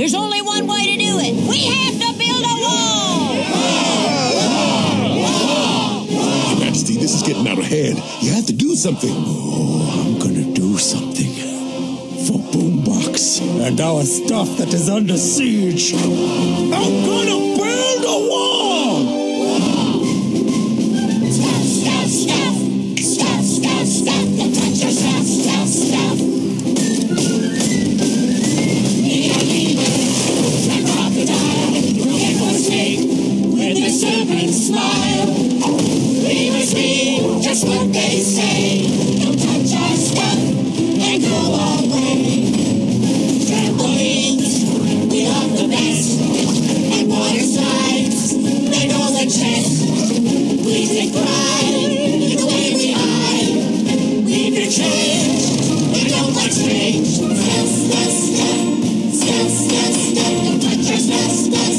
There's only one way to do it. We have to build a wall! Your Majesty, this is getting out of hand. You have to do something. Oh, I'm gonna do something. For Boombox and our stuff that is under siege. I'm gonna build a wall! Servants and smile. Leave us be, just what they say. Don't touch our stuff and go away. way. Trampolines, we love the best. And water slides, they know the chest. We take pride in the way we hide. Leave your change, we don't like strange. Stuff, stuff, stuff, stuff, stuff, stuff. Don't touch our stuff, stuff.